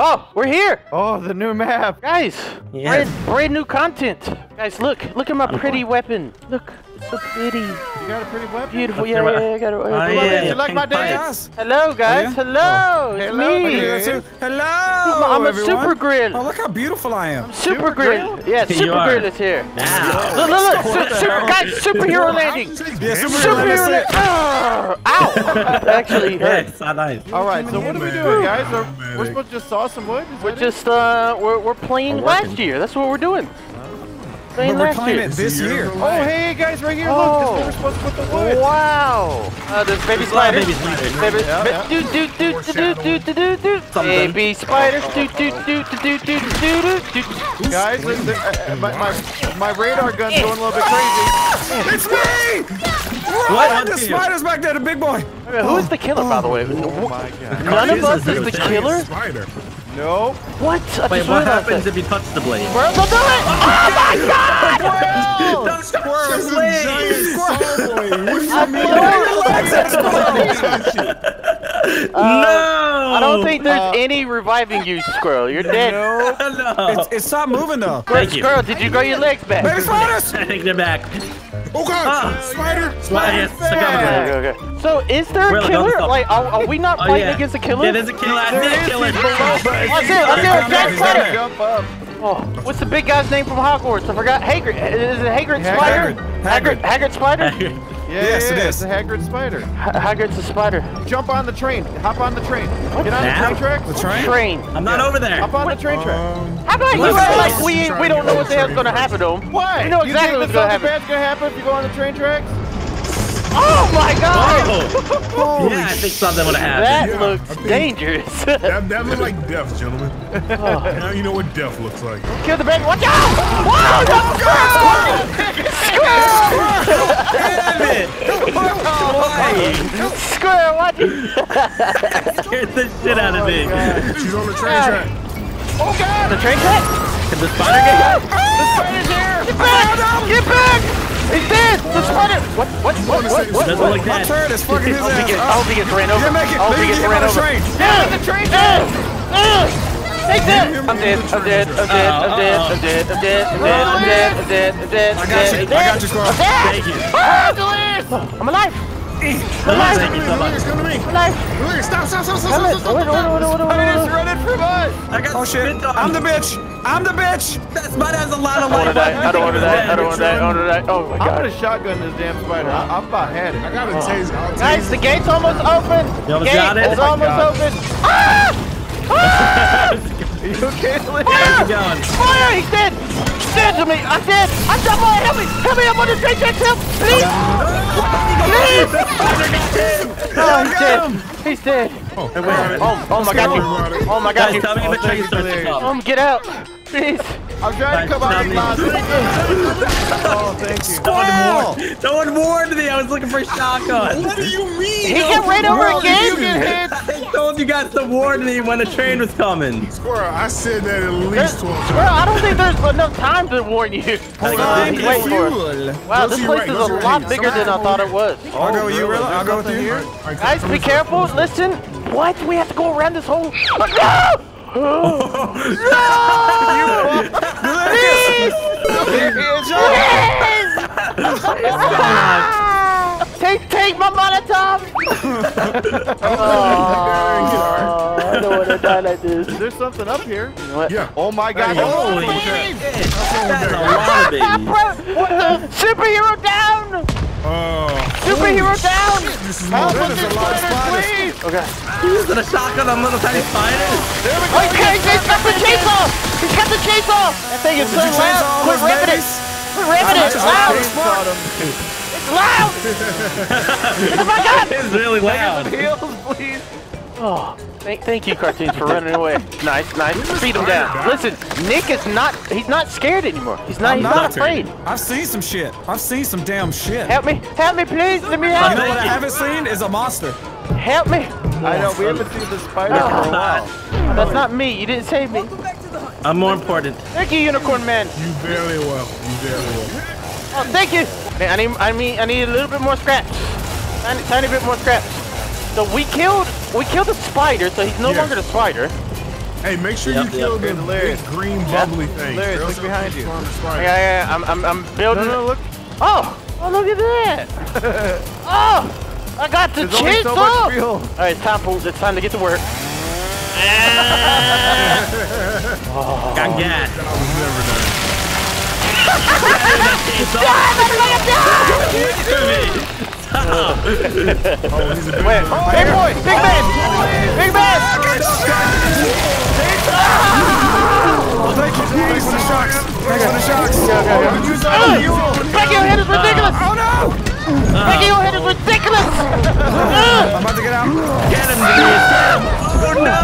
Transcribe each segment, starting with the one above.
Oh, we're here, Oh, the new map. guys. Yes. Brand, brand new content, guys. Look, look at my pretty weapon. Look, it's so pretty, You got a pretty weapon. beautiful. Yeah, yeah, yeah, I got it. Oh, Hello, yeah, you like my dance? Hello, guys. yeah? Hello, it's hello, me. my You dear. guys too? Hello, I'm a everyone. super grill. Oh, look how beautiful I am. Super, Super grill. Grill? Yeah, You super are. grill is here. Now. Look, look, look. Su- super, guys, superhero landing. Yeah, super Superhero landing. landing. Ow! That actually Yeah, it's not nice. All right, so what are we doing, guys? We're supposed to just saw some wood? Is We're just uh, we're we're playing last year. That's what we're doing. Playing we're last playing year. it this year. Oh, hey, guys, right here. Look, Oh. this is where we're supposed to put the wood. Wow! Uh, there's baby There's a lot spiders. baby spiders. Baby, Yeah, ba- yeah. do do do do do do do do do. Something. Baby spiders. Do do do do do do do do do. Guys, listen, uh, uh, my, my, my radar gun's going a little bit crazy. It's me! What? What? The spider's back there, the big boy. Okay, who is the killer, by the way? Oh, my God. None of us is the killer. Spider. No. What? I Wait, what happens if you touch the blade? Bro, don't do it! Oh my God! Don't squirrel That's his a blade! giant saw boy. What do you I mean? feel- No! I don't think there's Uh, any reviving you, Squirrel. You're dead. No. no. It's, it stopped moving though. Thank you. Squirrel, did you grow your legs back? Baby spiders! I think they're back. Oh God! Ah. Spider! Spider! yes, Spider! Okay, okay, okay. So, is there a Really, killer? Like, are, are we not Oh, fighting yeah. against a killer? Yeah, there's a killer. I There see a killer. he's below, but I see it, I see it, He's Jack Spider. Jump up. Oh, what's the big guy's name from Hogwarts? I forgot. Hagrid. Is it Hagrid Hagrid. Spider? Hagrid. Hagrid. Hagrid Spider? Yeah, Yes, yeah, it yeah, is. It's a Hagrid spider. Ha- Hagrid's a spider. Jump on the train. Hop on the train. Get on Now? the train tracks. The train? Train. I'm not over there. Hop on the train track. Um, How about you Let's act like we we don't know what the hell's gonna happen to him? Why? We know you exactly think what's gonna something happen. bad's gonna happen if you go on the train tracks? Oh my god! Oh. yeah, I think something would have That. Yeah, looks dangerous. that, that looked like death, gentlemen. Oh. now you know what death looks like. Kill the baby. Watch out! Oh Whoa! Squirrel! Squirrel, watch it! Scared the shit out of me. Oh She's on the train Yeah. track. Oh god! The train track? Can the spider get got? The spider's here! He's dead! The spider! What? What? What? What? what? Doesn't look My dead. turret is fucking his I hope he ass gets, I up. hope he gets ran over. Yeah, make it- I hope make he it gets get ran on the over. train. Yeah, the train track! Take that! I'm dead, I'm dead, I'm dead, I'm dead, I'm dead, I'm dead, I'm dead, I'm dead, I'm dead, I'm dead, I'm I got dead, you. I'm I got dead. you, Squirrel. I'm dead! Thank you. Ah, Delirious! I'm alive! Relax! Relax! Relax! Stop! Stop! Stop! Stop! Stop! Stop! Somebody's running from us! I got oh shit! I'm the bitch! I'm the bitch! That spider has a lot of life. I don't want to die! I don't want to die! I don't want to die! Oh my god! I'm gonna shotgun this damn spider. I, I'm about had it. I got a taser. Guys, the gate's almost open. Y'all got it. It's almost open. Ah! Ah! Are you okay, Lily? Fire! going? Fire! He's dead! He's dead to me! I'm dead! I'm dead! Help me! Help me! I'm on the train tracks! Help! Please! Please! Oh, he's dead! He's dead! Oh, Oh, oh my god! Oh my god! Guys, tell me if the train starts to come. Um, get out! Please! I'm trying to come out of the closet. Oh, thank you. No one, warned, no one warned me. I was looking for a shotgun. What do you mean? He got ran over Bro, again! you get hit. I told you guys to warn me when a train was coming. Squirrel, I said that at There's, least 12 times. bro, I don't think there's enough time to warn you. Hold on, Just wait for it. Wow, Go this place right, is go a your lot right. bigger than I thought it was. I'll go with you, Rilla. I'll go with you. All right, Guys, come be careful. way. Listen. What? We have to go around this whole. No! no! Please! Please! Take, take my Molotov! oh, I don't want to die like this. There's something up here. You know what? Yeah. Oh my god. Oh, holy Oh, shit. That's a lot of babies. What the? Superhero down! Oh, Superhero down! this is Help more us, than this a spider, spiders. please! Okay. Using a shotgun on little tiny spiders. Oh, he's got, he's got the chainsaw! He's got the chainsaw! That thing is so Did you chase loud! Quit ripping it! Quit ripping it! It's loud! It's loud! oh my god! It's really loud. Heals, please. Oh, thank, thank you, Cartoonz, for running away. Nice, nice. Beat him down. Listen, Nick is not, he's not scared anymore. He's not, I'm he's not. not afraid. I've seen some shit. I've seen some damn shit. Help me, help me, please, let me You out. know what I haven't seen is a monster. Help me. I know, we haven't seen the spider for a oh. while. That's not me, you didn't save me. I'm more important. Thank you, Unicorn Man. You very well. You very well. Oh, thank you. Man, I need, I mean, I need a little bit more scraps. Tiny, tiny bit more scraps. So we killed, we killed the spider, so he's no Yeah. longer the spider. Hey, make sure Yep, you kill yep. the Hilarious. big green bubbly thing. Hilarious, look behind you. Yeah, yeah, I'm, I'm, I'm building. No, no, look. Oh, oh, look at that. oh, I got the There's only so much chainsaw. fuel. All right, it's time for it's time to get to work. Oh, got gas. Oh, he's a big Wait, big boy, big man, big man. Thank you. Thanks for the shocks. Thanks for the shocks. Becky, your head is ridiculous. Oh no! Becky, your head is ridiculous. I'm about to get out. Get him, dude. Get him. Oh no!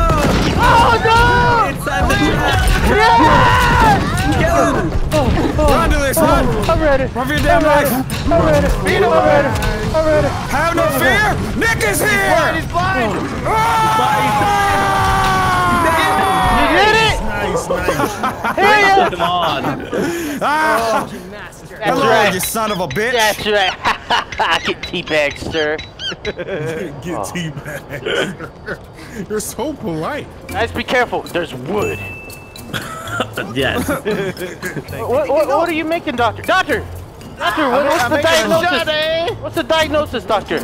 Oh no! Inside the trap. Get him. Run to this. Run. I'm ready. Run for your damn life. I'm ready. Beat him. I'm ready. I'm ready. Have no fear. Nick is here. He's blind. You did it. Nice, nice. Here you. Come on. Ah. That's Hello, right. you son of a bitch. That's right. Get teabagged, sir. Get teabagged. You're so polite. Guys, be careful. There's wood. Yes. What, what, what are you making, doctor? Doctor! Doctor, what, what's I'm the diagnosis? shot, eh? What's the diagnosis, doctor?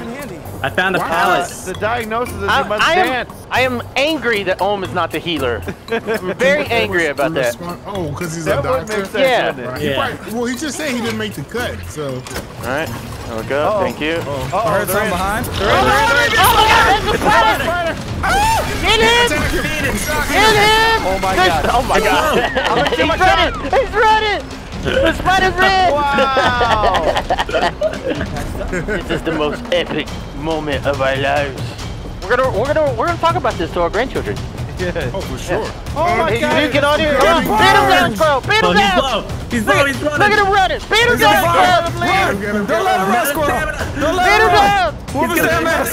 I found a palace. The diagnosis is I, you must I am, dance. I am angry that Ohm is not the healer. I'm very angry about that. Oh, because he's That a doctor. make sense, Yeah. wouldn't it? Right. He probably- well, he just said he didn't make the cut, so. Alright, there we go. Uh-oh. Thank you. Uh-oh, I heard they're something in. behind. Oh my god, there's a spider! Get him! Get him! Oh my god. Oh my god! shoot my He's running! He's running! The spider's red! Wow. This is the most epic moment of our lives. We're gonna, we're gonna, we're gonna talk about this to our grandchildren. Yeah. Oh, for sure. Oh my Hey, god. you get on here. He's Come on, getting beat him down, bro. Beat Oh, him he's down. low. He's Look, low. He's look at him running. Beat him down, fire. bro. Run, get him. Don't let him run, squirrel. Don't let Beat him him run. down. Whoop his damn ass.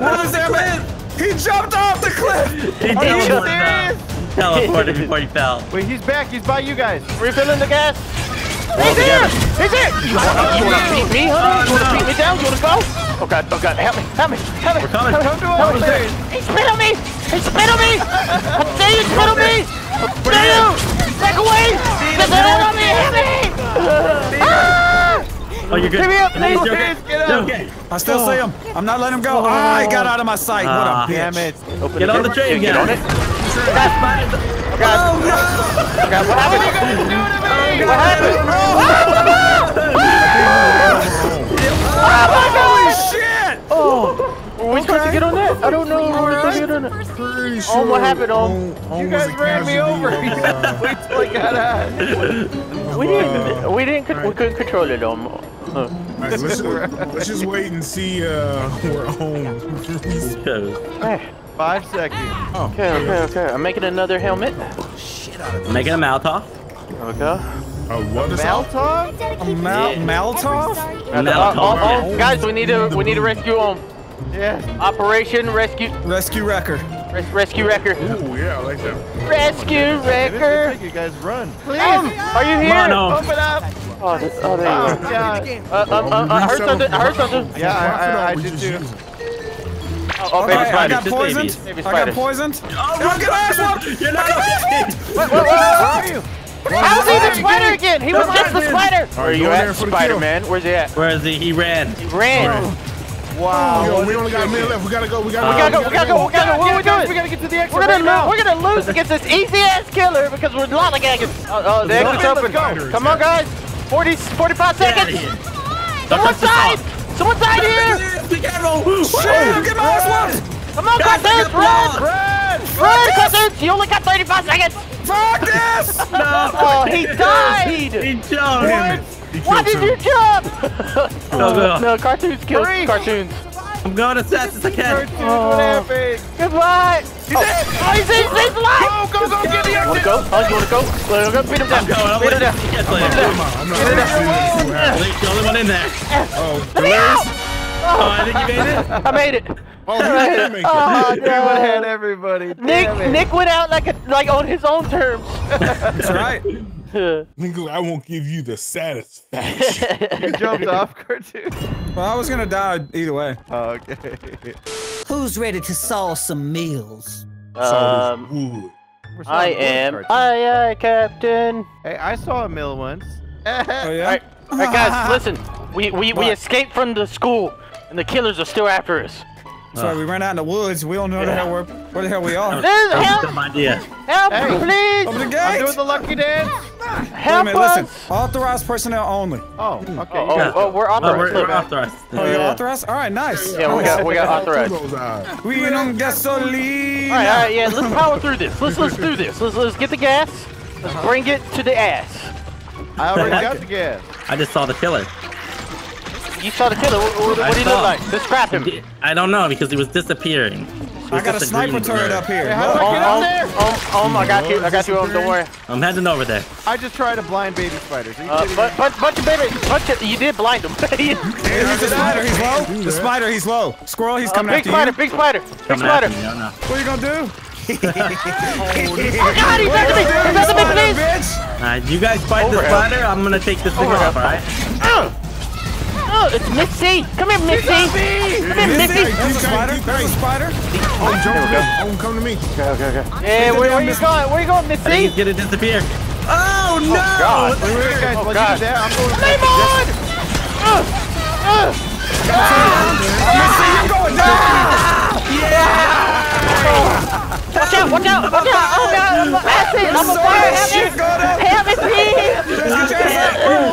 Whoop his damn ass. He jumped off the cliff. He Are you teleported serious? Teleported before he fell. Wait, he's back. He's by you guys. Refilling the gas. He's here. He's here. You wanna, you wanna oh, beat me, huh? You wanna beat me down? You wanna go? Oh god, oh god, help me, help me, help me. We're coming. Help me, help me. He spit on me. He spit on me. I dare you spit on me. I dare you. Back away. Spit on me. Help me. Ah! Oh, you're good. Give me up, He's please, okay. please, get up. Okay. I still see him. I'm not letting him go. Ah, he got out of my sight. What a Ah. bitch. Damn it. Open Get it. on the train, Get on it. Oh, God, what happened? What happened? Holy shit. Oh, were we supposed to get on that? I don't know. Were we supposed to get on that? Pretty Oh, sure. what happened, Ohm? Ohm You guys ran me over. casualty of, uh, Wait till I got out. We didn't. We didn't. con- We couldn't control it, Ohm. Huh. All right, let's, let's just wait and see uh, where home. Hey, Five seconds. Okay, okay, okay. I'm making another helmet. Making a Molotov. There we go. Uh, what is up? Maltov? Mal- Maltov? And, uh, oh, oh, guys, we need to. We need to rescue Ohm. Yeah. Operation Rescue. Rescue Wrecker. Res, rescue Wrecker. Ooh, yeah, I like that. Rescue Wrecker. Make you guys run. Please. Ohm, are you here? Come on, Open up. Oh, th- oh, there Oh, you go. God. Uh, um, uh, I heard something. I heard something. Yeah, I, I, I did just too. use it. Oh, oh Okay, baby I spider. got just poisoned. babies. Baby I got poisoned. Oh, Don't get last one. You're not okay. Where are you? How's he the spider again? He was just the spider. Where are you at, for the kill. Spider-Man? Where's he at? Where is he? He ran. He ran. Wow. Yo, we only got a minute left. We gotta go. We gotta We gotta go. We gotta go. We gotta go. What are we doing? We gotta get to the exit We're gonna right now. lose. We're gonna lose against this easy ass killer because we're lollygagging. Oh, uh, oh, uh, the exit's open. go. Come on, guys. 40, 45 Get out of seconds. here. Someone's died. Someone's died here. Be careful. Shit, get my last. Come on, Guys, I Cartoonz, got run, run, run, Cartoonz. You only got 35 seconds. Fuck this. No. Oh, he died. He jumped. Damn it. He Why killed did you jump? Oh, go, go. No, Cartoonz kill Hurry. Cartoonz. I'm going as fast as I can. Cartoon, what? Goodbye. He's oh. oh, he's, he's, he's alive. Go, go, go, get the wanna exit. go? Oh, you wanna go? Wanna go? Beat him down. I'm going. I'm Beat him waiting. down. Yes, later. I'm not, I'm Get it gonna see this happen. At least the only one in there. Oh, Let me out. Oh, I think you made it. I made it. Oh, he didn't make it. Oh, Everyone had no. everybody. Nick, it. Nick went out like a, like on his own terms. That's right. Nigga, I won't give you the satisfaction. You jumped off cartoon. Well, I was gonna die either way. Oh, okay. Who's ready to saw some meals? Um, wood. I am. Cartoonz. Aye, aye, Captain. Hey, I saw a mill once. Oh yeah. Alright, alright, guys, listen. We we, we escaped from the school, and the killers are still after us. Sorry, we ran out in the woods. We don't know the hell where, where the hell we are. There's That help! dumb idea. Help, Hey. please! Open the I'm gate. doing the lucky dance. Wait a Help minute, us! listen. Authorized personnel only. Oh, okay. Oh, you oh, oh, we're Oh, authorized. we're, Look, we're authorized. Oh, you're Yeah. authorized? All right, nice. Yeah, we got we got authorized. All Those eyes. We don't gasoline. right, all right, yeah. Let's power through this. Let's let's do this. Let's let's get the gas. Let's bring it to the ass. I already got the gas. I just saw the killer. You saw the killer. What, what, what do you look like? Describe him. I don't know because he was disappearing. He I got a sniper turret up here. Hey, how do Oh, I get up oh, there? oh, oh, I got you. I got you. Oh, don't worry. I'm heading over there. I just tried to blind baby spiders. Are you Uh, kidding but me? but bunch of baby, bunch of you did blind him. Hey, he's the spider. He's low. The spider. He's low. Squirrel. He's Uh, coming big after spider, you. big spider, big Coming spider. after me. Oh. What are you gonna do? Oh God, he's after me! He's after me, please! bitch. Alright, you guys fight the Overhead. spider. I'm gonna take this thing Overhead. off, alright? Oh, it's Missy! Come here, Missy! Come here, Missy! There's a spider. There's a spider. Oh, jump to me. Oh, come to me. Hey, where, where you going? Where you going, I think Missy? he's gonna disappear. Oh no! God. Wait, wait, wait, guys. Oh, While God. you do that, I'm going to Lemon! Uh, uh, Missy, you're going down. Watch out, watch out, watch out! Oh no! I'm acid! I'm a fire! Help me!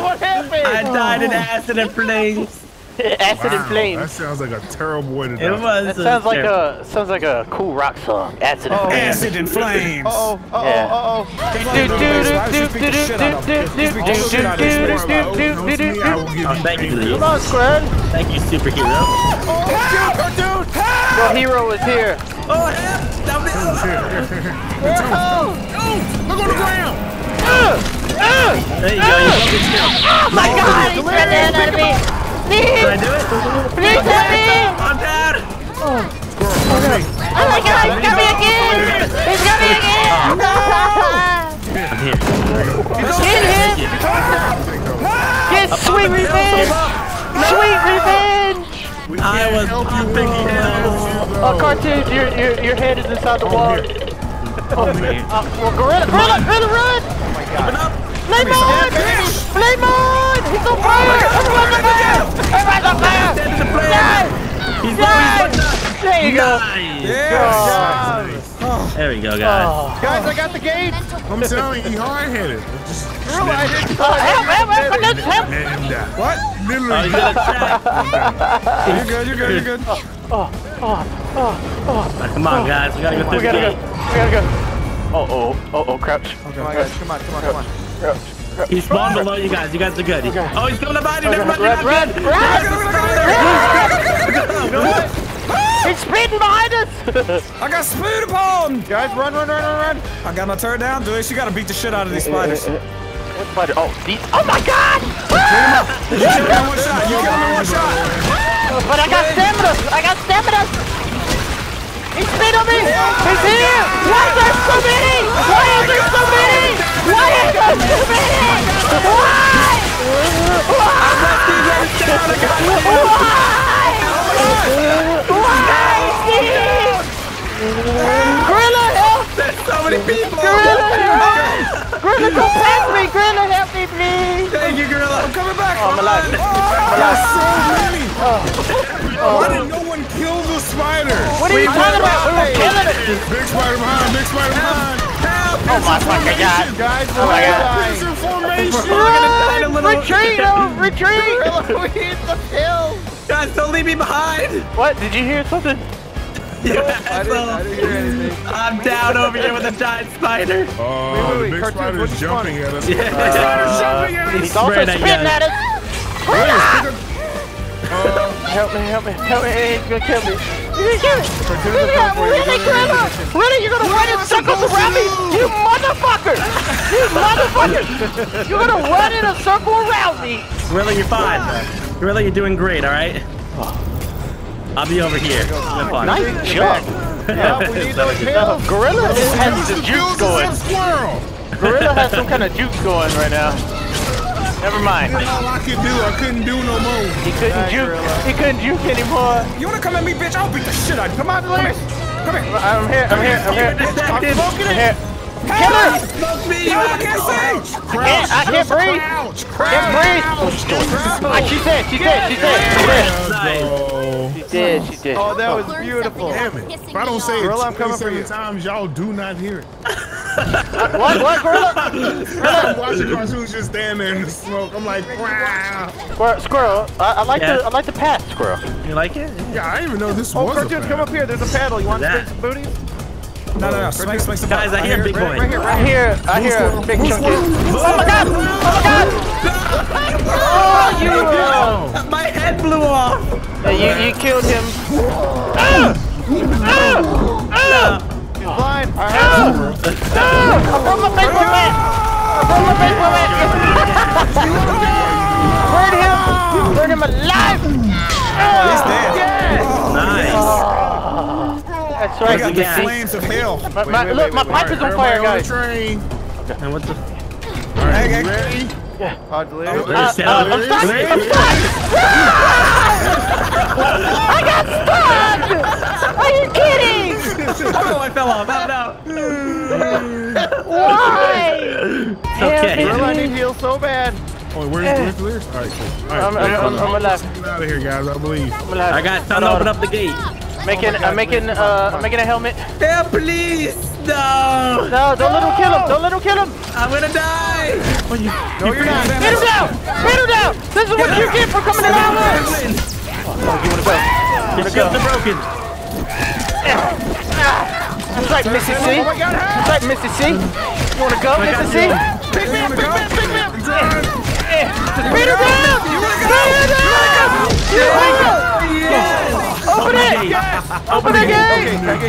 What happened? I died in acid and flames. acid wow, and flames. That sounds like a terrible way to die. It was. That sounds like a sounds like a cool rock song. Acid and oh, flames. Acid and flames. Oh, oh, oh. Thank you, Come on, Squid. Thank you, superhero. Oh, dude, dude. Your hero is here. Oh, help! Down Look on the ground. There you go. You broke his. Oh my God! He's running out of me. Did I do it? please help me! I'm down. Oh my God! He's got me again! Oh, cartoon, your your your head is inside the wall. Oh, uh, well, gorilla, gorilla, gorilla, run! Open up. Lemon! Lemon! He's on fire! Everyone's on fire! Everyone's on fire! Stand in the. Yes! He's Yes! low. There you go. Nice. Yeah. There we go, guys. Oh. Guys, I got the gate! I'm telling you, hard-headed. Just Really, I didn't Uh, help, help, help, help, help! let. What? Oh, Literally, he's gonna attack. You're good. You're good. You're good. Come on, guys. We gotta go through We gotta go. gate. We gotta go. Oh, oh, oh, oh, crouch. Come on, guys, come on, come on, come on. He spawned below you guys. You guys are good. Oh, he's coming behind you. Never mind. Run, You're run, not good. run! He's speeding behind us! I got spewed upon. Guys, run, run, run, run, run! I got my turret down. Dude, you gotta beat the shit out of these spiders. You What spider? Oh, these. Oh my god! kill him in one shot. You kill him in one shot. But I got He's on me! He's here! Why is there so many? Why is there so many? Why is there so many? Why? Why? Why? Steve? Gorilla, help! There's so many people. Gorilla, help! Gorilla, go past me! Gorilla, help me, please! Thank you, Gorilla. I'm coming back. Oh, I'm alive. Oh, there's oh, so many. Oh. Why did no one kill the spider? What are you talking about? We were killing it! Big spider behind, big spider behind. Oh my fucking god! Guys, Oh my we're God. dying. It's in formation. die ah, a Run! little- Retreat! Oh, retreat! We hit the hill! Guys, don't leave me behind. What? Did you hear something? I didn't, I didn't hear anything. I'm down over here with a giant spider. Oh, Wait, wait, the big cartoon, spider which is is jumping at us. Yeah. Spider's jumping at us. He's also spraying at spitting at us! Help me, help me, help me! He's gonna kill me! He's gonna kill me! He's gonna really kill me! Really, you're gonna run in circles around me? You motherfucker! You motherfucker! You're gonna run in a circle around me! Gorilla, you're fine. Gorilla, you're doing great, all right? I'll be over here. Nice jump! Yeah, we need those! Gorilla has the juice going. Gorilla has some kind of juice going right now. Never mind. That's all I could do. I couldn't do no more. He couldn't Bye, juke. Gorilla. He couldn't juke anymore. You wanna come at me, bitch? I'll beat the shit out of you. Come on, Delirious. Come here. I'm here. I'm here. I'm here. You're distracted. I'm here. Kill her! Smoke me! No, I can't see! Can't, I can't breathe. Crouch, Can't breathe. Ah, she did. She did. She did. She did. Nice. Go. She did. She did. Oh, that was beautiful. Damn it. If I don't say it Gorilla, I'm coming for 27 you. times, y'all do not hear it. What? What? Gorilla? I'm watching Cartoonz just stand there in the smoke. I'm like, wow. Squirrel. Squirrel. I, I like Yeah. the. I like the pass. Squirrel. You like it? Yeah, I didn't even know this Oh, was a Cartoonz, come up here. There's a paddle. You want to That. spin some booties? No, no, no. Spank, spank, spank. Guys, I hear big boy. right here, right I hear. I hear a big chunky. Oh my god! Oh my god! Oh, you. My head blew off. You, you killed him. Ah! Ah! Ah! He's blind. I Ah! have. Ah! I broke my baseball bat! I broke my baseball bat! Burn him! Burn him alive! He's dead. Nice. That's right, Where's the you? Flames of hell. My, my, wait, look, wait, my pipe is on fire, Everybody on the guys. train. And what the? All right, Hey, you hey. ready? Pod deleted. Uh, uh, I'm stuck! I'm stuck! I got stuck! Are you kidding? Oh, I fell off. Oh, no. Why? It's okay. Gorilla, I need heal so bad. Oh, where's, where's the lyrics? All right, cool. All right, I'm- I'm- I'm alive. Get out of here, guys. I believe. I'm alive. I got time to open up the gate. Making, I'm making, uh, I'm making a helmet. Yeah, please. No. No, don't let him kill him. Don't let him kill him. I'm gonna die. Oh, you, No, you're not. Hit him down. Hit him down. This is what you get for coming in our way. win. You wanna go? Your shields are broken. That's right, Missy C. Oh my god! That's right, Missy C. You wanna go, I Missy C? Pick me up, pick me up, pick me up. Beat her down. Beat her down.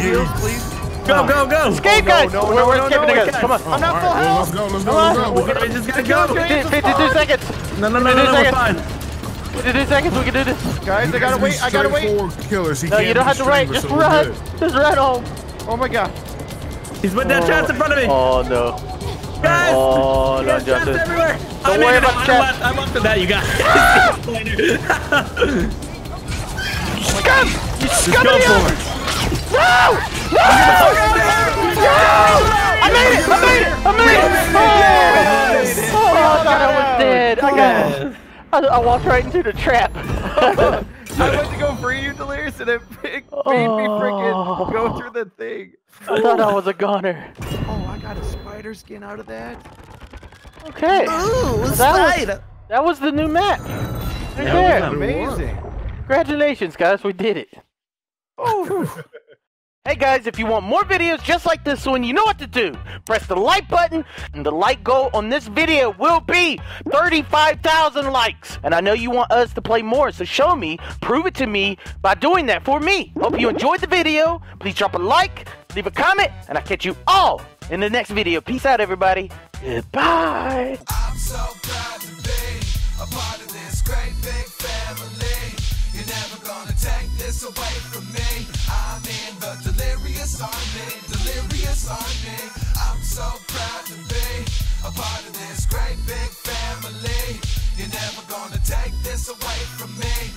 Gate. can I get heals, please? Go, go, go. Escape, oh, guys. no, no, We're, we're no, escaping no, together. we Come on. I'm not full All right, well, health. let's go. Let's go. Come on. Let's go. We just gotta go. 52 seconds. No, no, no, no, no, we're fine. 52 seconds. We can do this. Guys, I gotta wait. I gotta wait. Killers. He No, you don't have to wait. Just run. Just run home. Oh my god. He's put that chest in front of me. Oh no. Guys. Oh no, Justin. everywhere. Don't I'm worry about I'm I'm up to that, you guys. Scum! You Just go for it. No! No! No! I made it! I made it! I made it! Oh, oh I thought I was dead. I got. I, walked right into the trap. I went to go free you, Delirious, and it made me freaking go through the thing. I thought I was a goner. Oh, I got a spider skin out of that. Okay. Ooh, that was, that was the new map. Right Yeah, there. Amazing. Congratulations, guys. We did it. Hey guys, if you want more videos just like this one, you know what to do. Press the like button, and the like goal on this video will be 35,000 likes. And I know you want us to play more, so show me, prove it to me by doing that for me. Hope you enjoyed the video. Please drop a like, leave a comment, and I'll catch you all in the next video. Peace out, everybody. Goodbye. So delirious army, delirious army. I'm so proud to be a part of this great big family. You're never gonna take this away from me.